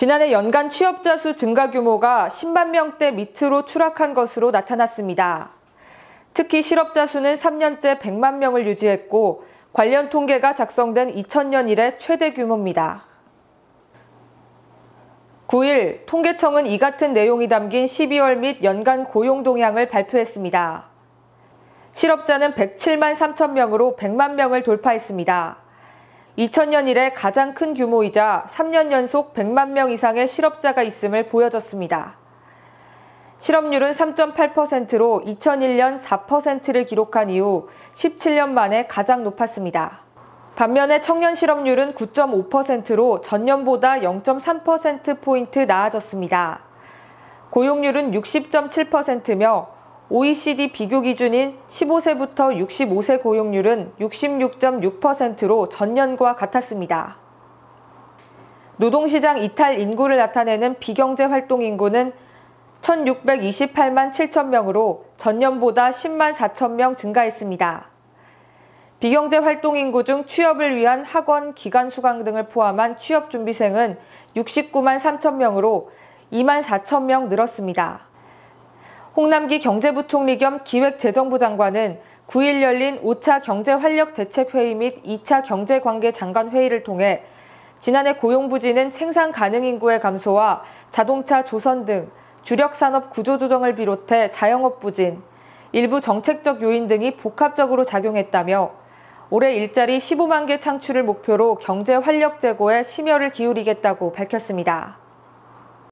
지난해 연간 취업자 수 증가 규모가 10만 명대 밑으로 추락한 것으로 나타났습니다. 특히 실업자 수는 3년째 100만 명을 유지했고 관련 통계가 작성된 2000년 이래 최대 규모입니다. 9일 통계청은 이 같은 내용이 담긴 12월 및 연간 고용 동향을 발표했습니다. 실업자는 107만 3천 명으로 100만 명을 돌파했습니다. 2000년 이래 가장 큰 규모이자 3년 연속 100만 명 이상의 실업자가 있음을 보여줬습니다. 실업률은 3.8%로 2001년 4%를 기록한 이후 17년 만에 가장 높았습니다. 반면에 청년 실업률은 9.5%로 전년보다 0.3%포인트 나아졌습니다. 고용률은 60.7%며 OECD 비교 기준인 15세부터 65세 고용률은 66.6%로 전년과 같았습니다. 노동시장 이탈 인구를 나타내는 비경제 활동 인구는 1628만 7천 명으로 전년보다 10만 4천 명 증가했습니다. 비경제 활동 인구 중 취업을 위한 학원, 기간 수강 등을 포함한 취업 준비생은 69만 3천 명으로 2만 4천 명 늘었습니다. 홍남기 경제부총리 겸 기획재정부 장관은 9일 열린 5차 경제활력대책회의 및 2차 경제관계장관회의를 통해 지난해 고용부진은 생산 가능 인구의 감소와 자동차 조선 등 주력 산업 구조조정을 비롯해 자영업 부진, 일부 정책적 요인 등이 복합적으로 작용했다며 올해 일자리 15만 개 창출을 목표로 경제 활력 제고에 심혈을 기울이겠다고 밝혔습니다.